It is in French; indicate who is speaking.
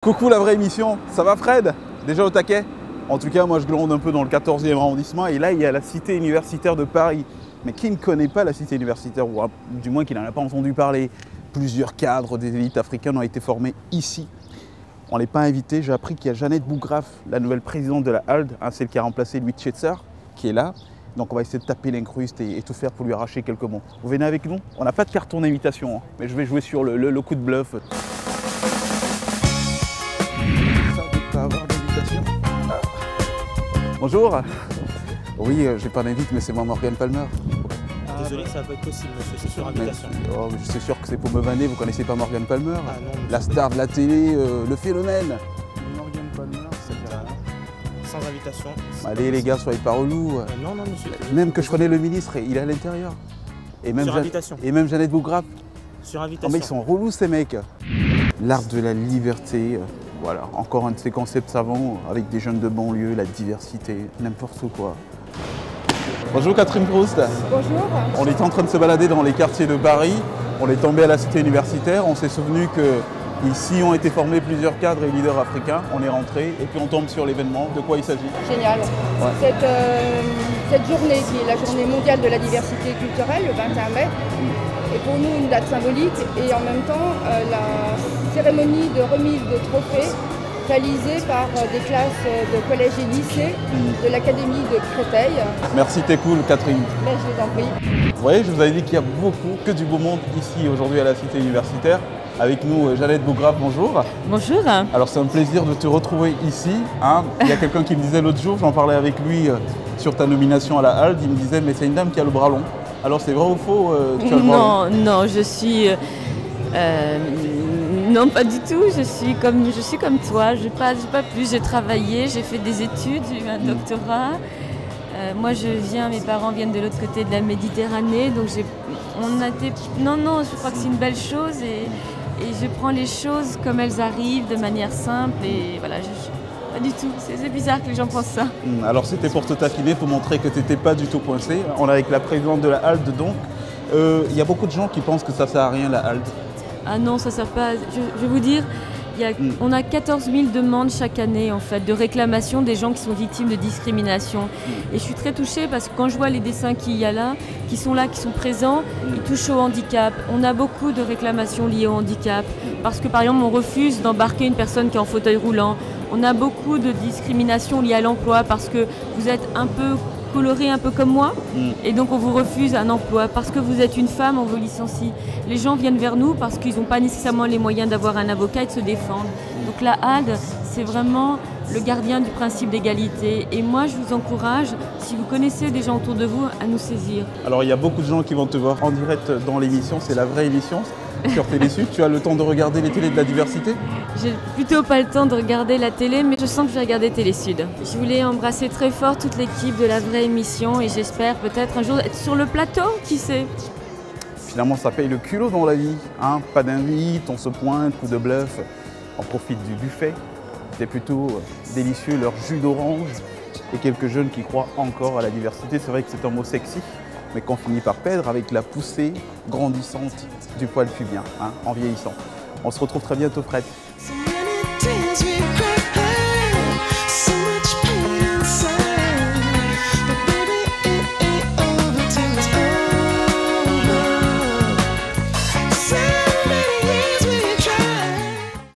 Speaker 1: Coucou la vraie émission, ça va Fred? Déjà au taquet? En tout cas, moi je gronde un peu dans le 14e arrondissement et là il y a la cité universitaire de Paris. Mais qui ne connaît pas la cité universitaire, ou du moins qui n'en a pas entendu parler? Plusieurs cadres des élites africaines ont été formés ici. On n'est pas invité, j'ai appris qu'il y a Jeannette Bougraf, la nouvelle présidente de la HALD, hein, celle qui a remplacé Louis Tchetzer, qui est là. Donc on va essayer de taper l'incruste et, tout faire pour lui arracher quelques mots. Vous venez avec nous? On n'a pas de carton d'invitation, hein, mais je vais jouer sur le, coup de bluff. Bonjour. Oui, euh, j'ai pas d'invite, mais c'est moi Morgan Palmer.
Speaker 2: Ah, Désolé, ça va pas être possible, monsieur, c'est sur invitation.
Speaker 1: Oh, je suis sûr que c'est pour me vanner, vous connaissez pas Morgan Palmer ah, La star de la télé, euh, le phénomène.
Speaker 2: Morgan Palmer, c'est sans invitation.
Speaker 1: Allez les gars, soyez pas relous.
Speaker 2: Euh, non, non, monsieur.
Speaker 1: Même que je connais le ministre, il est à l'intérieur.
Speaker 2: Et même Sur invitation.
Speaker 1: Et même Jeannette Bougraf.
Speaker 2: Sur invitation.
Speaker 1: Non mais ils sont relous ces mecs. L'art de la liberté, voilà, encore un de ces concepts savants avec des jeunes de banlieue, la diversité, n'importe quoi. Bonjour Catherine Proust.
Speaker 3: Bonjour.
Speaker 1: On était en train de se balader dans les quartiers de Paris. On est tombé à la cité universitaire. On s'est souvenu que ici ont été formés plusieurs cadres et leaders africains. On est rentré et puis on tombe sur l'événement. De quoi il s'agit?
Speaker 3: Génial. Cette, euh, cette, journée qui est la journée mondiale de la diversité culturelle, le 21 mai, est pour nous une date symbolique et en même temps euh, la cérémonie de remise de trophées réalisé par euh, des classes de collège et lycée de l'Académie de Créteil.
Speaker 1: Merci, t'es cool Catherine.
Speaker 3: Mais je vous en prie.
Speaker 1: Vous voyez, je vous avais dit qu'il y a beaucoup, que du beau monde ici aujourd'hui à la cité universitaire. Avec nous, euh, Jeannette Bougraf, bonjour.
Speaker 4: Bonjour.
Speaker 1: Alors c'est un plaisir de te retrouver ici. Hein. Il y a quelqu'un qui me disait l'autre jour, j'en parlais avec lui euh, sur ta nomination à la HALD, il me disait mais c'est une dame qui a le bras long. Alors c'est vrai ou faux
Speaker 4: tu as le bras Non, non, je suis... Non, pas du tout. Je suis comme, je suis comme toi. Je n'ai pas, pas plus. J'ai travaillé, j'ai fait des études, j'ai eu un doctorat. Euh, moi, je viens, mes parents viennent de l'autre côté de la Méditerranée, donc j'ai, on a été, non, non, je crois que c'est une belle chose et, je prends les choses comme elles arrivent, de manière simple et voilà, pas du tout. C'est, bizarre que les gens pensent ça.
Speaker 1: Hmm, alors, c'était pour te taquiner, pour montrer que tu n'étais pas du tout coincé. On est avec la présidente de la HALD, donc. Euh, il y a beaucoup de gens qui pensent que ça sert à rien la HALD.
Speaker 4: Ah non, ça sert pas. Je, vais vous dire, mm. on a 14 000 demandes chaque année en fait de réclamation des gens qui sont victimes de discrimination. Mm. Et je suis très touchée parce que quand je vois les dessins qu'il y a là, qui sont là, qui sont présents, mm. ils touchent au handicap. On a beaucoup de réclamations liées au handicap parce que par exemple on refuse d'embarquer une personne qui est en fauteuil roulant. On a beaucoup de discrimination liées à l'emploi parce que vous êtes un peu coloré un peu comme moi, mm. et donc on vous refuse un emploi. Parce que vous êtes une femme, on vous licencie. Les gens viennent vers nous parce qu'ils n'ont pas nécessairement les moyens d'avoir un avocat et de se défendre. Donc la HAD, c'est vraiment le gardien du principe d'égalité. Et moi, je vous encourage, si vous connaissez des gens autour de vous, à nous saisir.
Speaker 1: Alors, il y a beaucoup de gens qui vont te voir en direct dans l'émission, c'est la vraie émission sur Télésud. tu as le temps de regarder les télés de la diversité?
Speaker 4: J'ai plutôt pas le temps de regarder la télé, mais je sens que je vais regarder Télésud. Je voulais embrasser très fort toute l'équipe de la vraie émission et j'espère peut-être un jour être sur le plateau, qui sait?
Speaker 1: Finalement, ça paye le culot dans la vie. Hein pas d'invite, on se pointe, coup de bluff, on profite du buffet. C'est plutôt délicieux leur jus d'orange et quelques jeunes qui croient encore à la diversité. C'est vrai que c'est un mot sexy, mais qu'on finit par perdre avec la poussée grandissante du poil pubien, hein, en vieillissant. On se retrouve très bientôt, Fred.